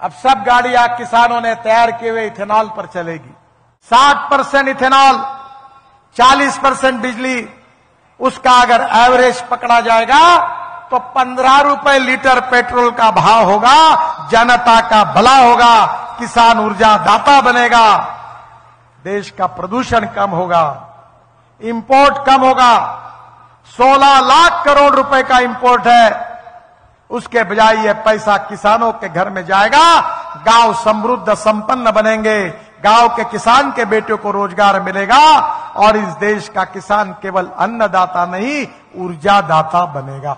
अब सब गाड़ियाँ किसानों ने तैयार किए हुए इथेनॉल पर चलेगी। 60 परसेंट इथेनॉल 40 परसेंट बिजली, उसका अगर एवरेज पकड़ा जाएगा तो पंद्रह रुपए लीटर पेट्रोल का भाव होगा, जनता का भला होगा, किसान ऊर्जा दाता बनेगा, देश का प्रदूषण कम होगा, इंपोर्ट कम होगा। 16 लाख करोड़ रुपए का इंपोर्ट है उसके बजाय यह पैसा किसानों के घर में जाएगा, गाँव समृद्ध संपन्न बनेंगे, गाँव के किसान के बेटों को रोज़गार मिलेगा, और इस देश का किसान केवल अन्नदाता नहीं ऊर्जा दाता बनेगा।